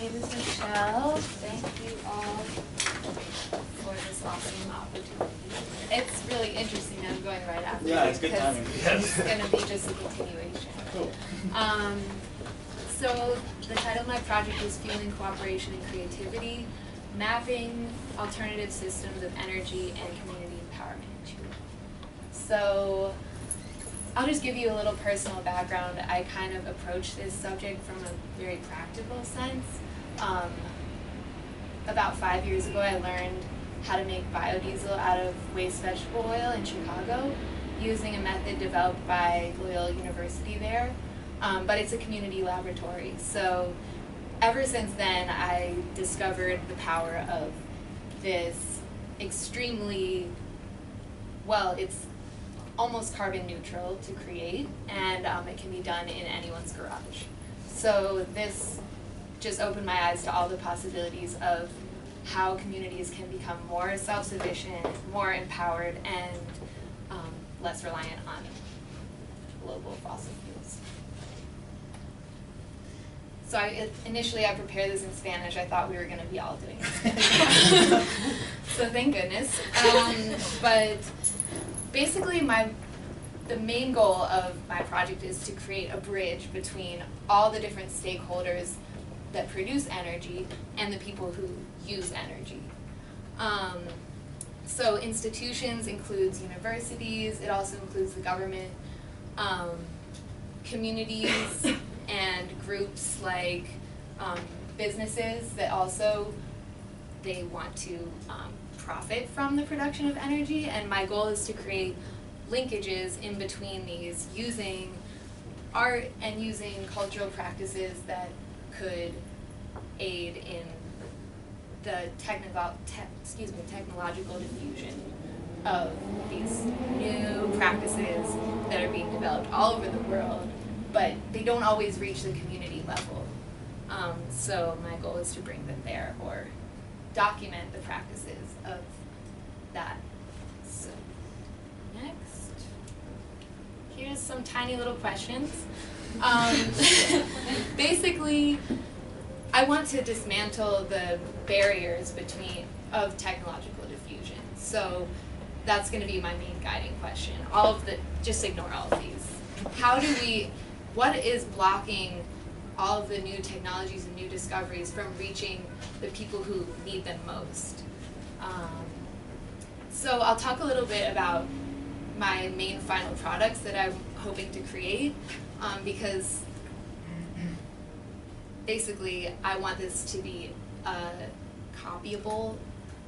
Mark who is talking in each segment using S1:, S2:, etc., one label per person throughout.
S1: name is Michelle. Thank you all for this awesome opportunity. It's really interesting that I'm going right after
S2: Yeah, it's good
S1: because
S2: timing.
S1: it's gonna be just a continuation.
S2: Cool.
S1: Um, so the title of my project is Fueling Cooperation and Creativity, Mapping Alternative Systems of Energy and Community Empowerment. So I'll just give you a little personal background. I kind of approach this subject from a very practical sense. Um, about five years ago, I learned how to make biodiesel out of waste vegetable oil in Chicago using a method developed by Loyola University there. Um, but it's a community laboratory. So ever since then, I discovered the power of this extremely, well, it's almost carbon neutral to create, and um, it can be done in anyone's garage. So this just opened my eyes to all the possibilities of how communities can become more self-sufficient, more empowered, and um, less reliant on global fossil fuels. So I, it- initially I prepared this in Spanish. I thought we were going to be all doing it so thank goodness. Um, but basically my the main goal of my project is to create a bridge between all the different stakeholders that produce energy and the people who use energy. Um, so institutions includes universities, it also includes the government, um, communities and groups like um, businesses that also they want to um, profit from the production of energy and my goal is to create linkages in between these using art and using cultural practices that could aid in the technical te- excuse me technological diffusion of these new practices that are being developed all over the world but they don't always reach the community level um, so my goal is to bring them there or document the practices of that. So, next, here's some tiny little questions. Um, basically, I want to dismantle the barriers between of technological diffusion. So that's going to be my main guiding question. All of the, just ignore all of these. How do we, what is blocking all of the new technologies and new discoveries from reaching the people who need them most? Um, so I'll talk a little bit about my main final products that I'm hoping to create um, because basically I want this to be a copyable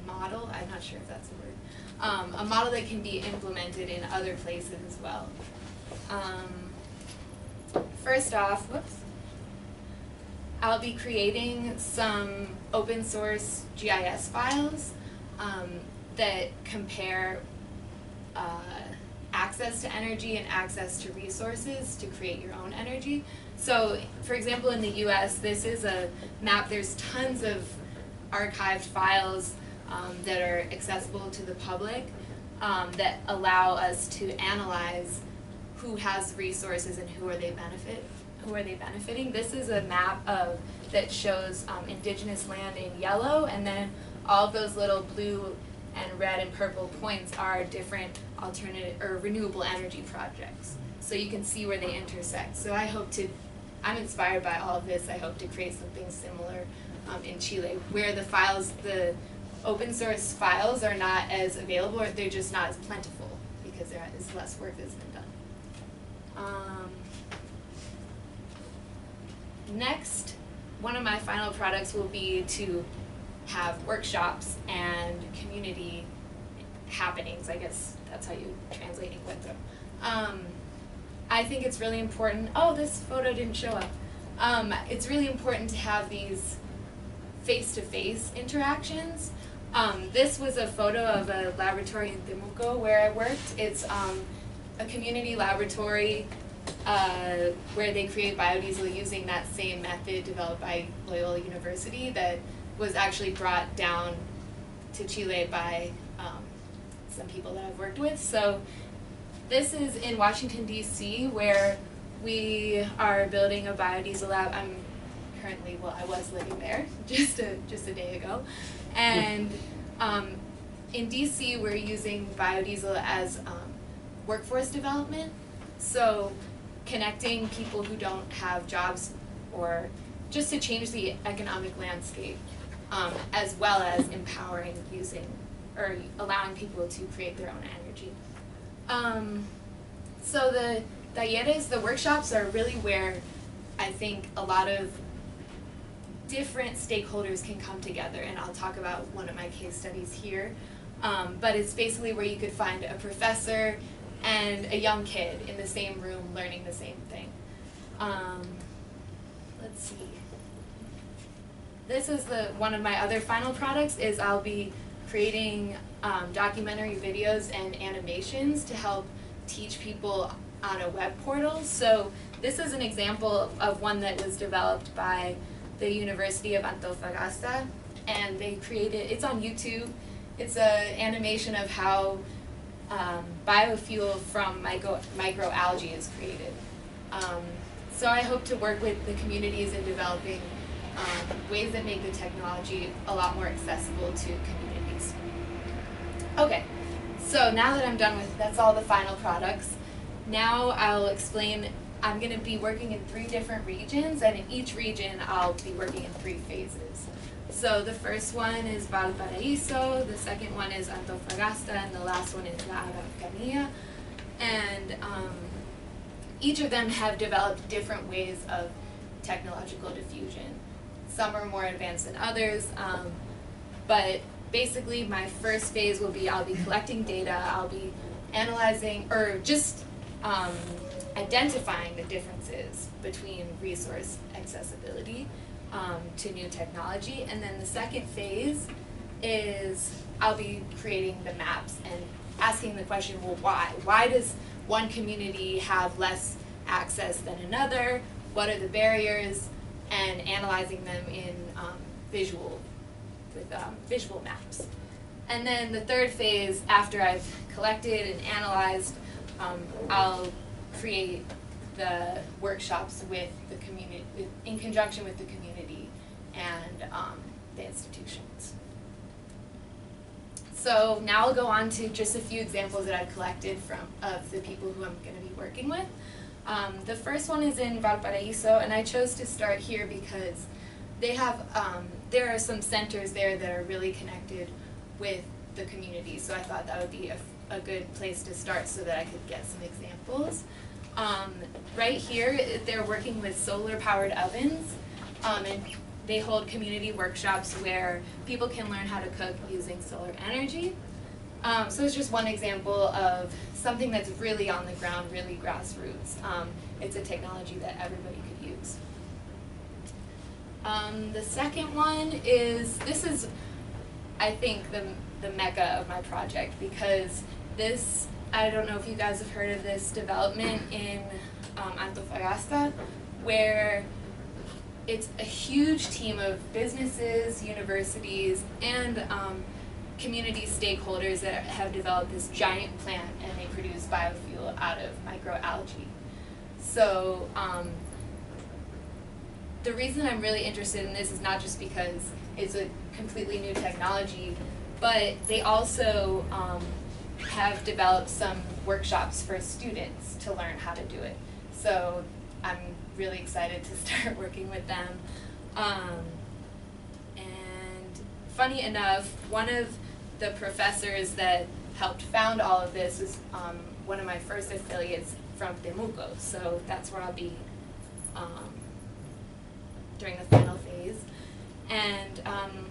S1: model. I'm not sure if that's a word. Um, a model that can be implemented in other places as well. Um, first off, whoops. I'll be creating some open source GIS files um, that compare uh, access to energy and access to resources to create your own energy. So, for example, in the US, this is a map, there's tons of archived files um, that are accessible to the public um, that allow us to analyze who has resources and who are they benefit who are they benefiting. This is a map of that shows um, indigenous land in yellow and then all those little blue and red and purple points are different alternative or renewable energy projects. So you can see where they intersect. So I hope to, I'm inspired by all of this. I hope to create something similar um, in Chile where the files, the open source files are not as available or they're just not as plentiful because there is less work that's been done. Um, next, one of my final products will be to have workshops and community happenings. I guess that's how you translate encuentro. Um, I think it's really important. Oh, this photo didn't show up. Um, it's really important to have these face-to-face interactions. Um, this was a photo of a laboratory in Temuco where I worked. It's um, a community laboratory uh, where they create biodiesel using that same method developed by Loyola University that was actually brought down to Chile by um, some people that I've worked with. So this is in Washington D.C. where we are building a biodiesel lab. I'm currently, well, I was living there just a, just a day ago. And um, in DC, we're using biodiesel as um, workforce development. So connecting people who don't have jobs or just to change the economic landscape, um, as well as empowering using or allowing people to create their own energy. Um, so the talleres, the workshops are really where I think a lot of different stakeholders can come together, and I'll talk about one of my case studies here. Um, but it's basically where you could find a professor and a young kid in the same room learning the same thing. Um, let's see. This is the one of my other final products is I'll be creating um, documentary videos and animations to help teach people on a web portal. So this is an example of one that was developed by the University of Antofagasta and they created, it's on YouTube, it's an animation of how um, biofuel from micro, microalgae is created. Um, so I hope to work with the communities in developing um, ways that make the technology a lot more accessible to communities. Okay, so now that I'm done with, that's all the final products. Now I'll explain, I'm going to be working in three different regions, and in each region I'll be working in three phases. So the first one is Valparaíso, the second one is Antofagasta, and the last one is La Araucanía. And um, each of them have developed different ways of technological diffusion. Some are more advanced than others, um, but basically my first phase will be I'll be collecting data, I'll be analyzing, or just um, identifying the differences between resource accessibility um, to new technology. And then the second phase is I'll be creating the maps and asking the question, well, why? Why does one community have less access than another? What are the barriers? And analyzing them in um, visual, with um, visual maps. And then the third phase, after I've collected and analyzed, um, I'll create the workshops with the community, in conjunction with the community and um, the institutions. So now I'll go on to just a few examples that I've collected from of the people who I'm going to be working with. Um, the first one is in Valparaiso, and I chose to start here because they have um, there are some centers there that are really connected with the community. So I thought that would be a, a good place to start so that I could get some examples. Um, right here, they're working with solar-powered ovens, um, and they hold community workshops where people can learn how to cook using solar energy. Um, so it's just one example of something that's really on the ground, really grassroots. Um, it's a technology that everybody could use. Um, the second one is, this is, I think, the, the mecca of my project because this I don't know if you guys have heard of this development in um, Antofagasta, where it's a huge team of businesses, universities, and um, community stakeholders that have developed this giant plant and they produce biofuel out of microalgae. So um, the reason I'm really interested in this is not just because it's a completely new technology, but they also um, have developed some workshops for students to learn how to do it. So I'm really excited to start working with them. Um, and funny enough, one of the professors that helped found all of this is um, one of my first affiliates from Temuco. So that's where I'll be um, during the final phase. And um,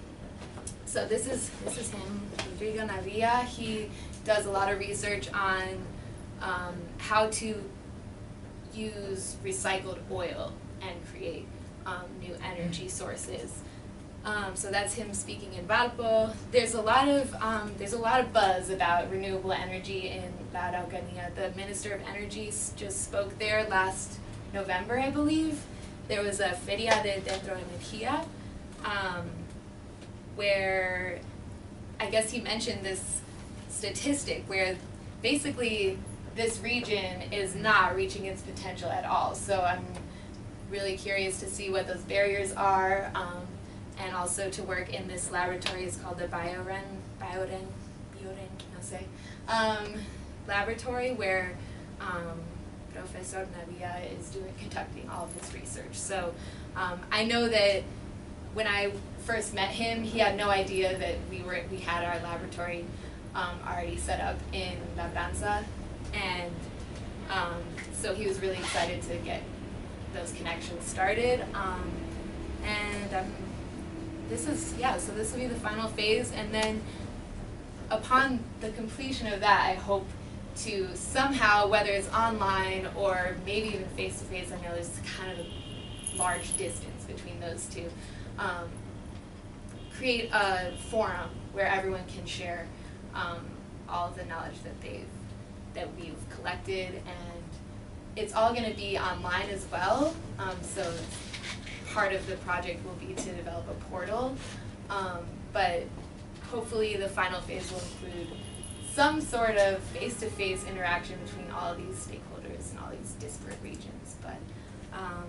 S1: so this is this is him, Rodrigo Navia. He does a lot of research on um, how to use recycled oil and create um, new energy sources. Um, so that's him speaking in Valpo. There's a lot of um, there's a lot of buzz about renewable energy in La Araucanía. The Minister of Energy just spoke there last November, I believe. There was a Feria de Dentro Energía, um, where I guess he mentioned this statistic where basically this region is not reaching its potential at all. So I'm really curious to see what those barriers are, um, and also to work in this laboratory. It's called the Bioren, Bioren, Bioren, no sé, um, laboratory where um, Professor Navia is doing conducting all of this research. So um, I know that when I first met him, he had no idea that we were we had our laboratory um, already set up in Labranza, and um, so he was really excited to get those connections started. Um, and um, this is yeah, so this will be the final phase, and then upon the completion of that, I hope to somehow, whether it's online or maybe even face to face, I know there's kind of a large distance between those two. Um, create a forum where everyone can share um, all of the knowledge that they've that we've collected, and it's all going to be online as well. Um, so part of the project will be to develop a portal, um, but hopefully the final phase will include some sort of face-to-face interaction between all these stakeholders and all these disparate regions. But um,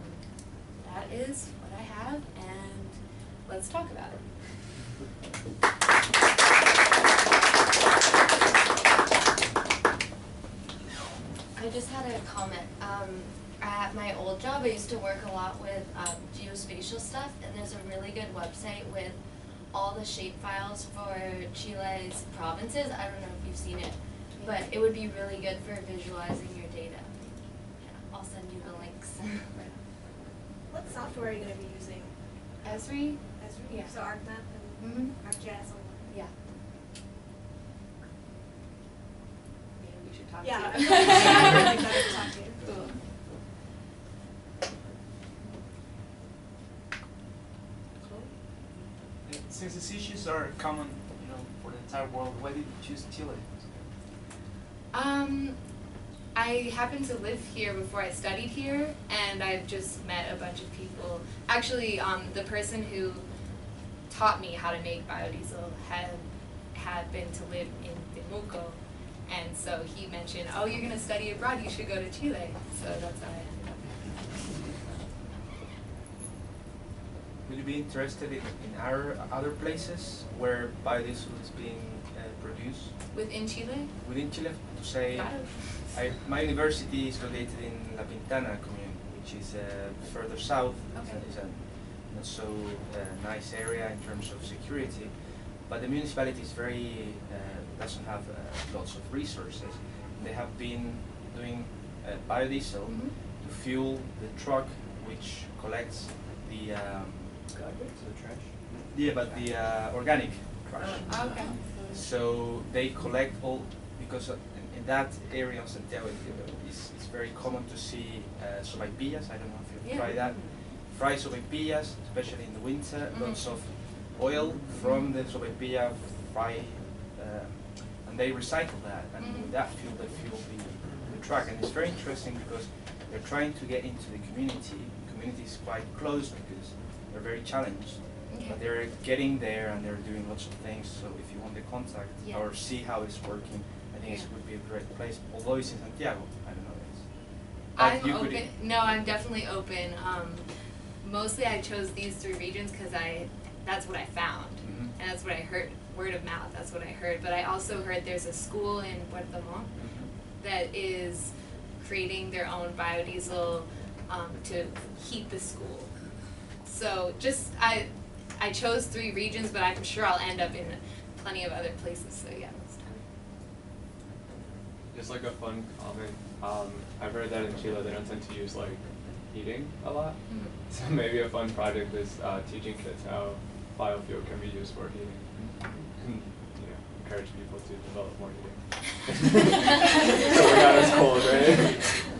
S1: that is what I have, and let's talk about it.
S2: I just had a comment. Um, at my old job, I used to work a lot with um, geospatial stuff, and there's a really good website with all the shapefiles for Chile's provinces. I don't know if you've seen it, but it would be really good for visualizing your data. Yeah, I'll send you the links.
S3: what software are you going to be using?
S1: Esri.
S3: Esri?
S1: Yeah.
S3: So ArcMap and
S1: Mm-hmm.
S3: ArcGIS
S1: Yeah. Maybe we should talk
S3: Yeah,
S1: to
S3: I'm
S1: you.
S3: really excited to talk to you.
S1: Cool.
S4: Since these issues are common, you know, for the entire world, why did you choose Chile?
S1: Um, I happened to live here before I studied here, and I've just met a bunch of people. Actually, um, the person who taught me how to make biodiesel had had been to live in Temuco, and so he mentioned, "Oh, you're gonna study abroad. You should go to Chile." So that's how I
S4: Will you be interested in, in other, other places where biodiesel is being uh, produced
S1: Within Chile,
S4: within Chile? To say, I, my university is located in La Pintana community, which is uh, further south.
S1: Okay.
S4: It's a not so uh, nice area in terms of security, but the municipality is very uh, doesn't have uh, lots of resources. They have been doing uh, biodiesel
S1: Mhm.
S4: to fuel the truck which collects the um,
S5: Garbage, the trash?
S4: Yeah, but the uh, organic trash.
S1: Oh, okay.
S4: So they collect all because uh, in, in that area of Santiago it's, it's very common to see uh, sopaipillas. I don't know if you've
S1: Yeah.
S4: tried that. Fried sopaipillas, especially in the winter.
S1: Mhm.
S4: Lots of oil from the sopaipilla fry, uh, and they recycle that, and
S1: Mhm.
S4: with that fuel they fuel the, the truck. And it's very interesting because they're trying to get into the community. The community is quite close because they're very challenged.
S1: Okay.
S4: But they're getting there and they're doing lots of things. So if you want the contact
S1: Yeah.
S4: or see how it's working, I think
S1: Yeah.
S4: it would be a great place. Although it's in Santiago, I don't know.
S1: I'm open. No, I'm definitely open. Um, mostly, I chose these three regions because I that's what I found,
S4: Mhm.
S1: and that's what I heard. Word of mouth. That's what I heard. But I also heard there's a school in Puerto Montt
S4: Mhm.
S1: that is creating their own biodiesel um, to heat the school. So just I I chose three regions, but I'm sure I'll end up in plenty of other places. So yeah, that's time.
S5: Just like a fun comment, um, I've heard that in Chile they don't tend to use like heating a lot.
S1: Mhm.
S5: So maybe a fun project is uh, teaching kids how biofuel can be used for heating. And, you know, encourage people to develop more heating. so we gotta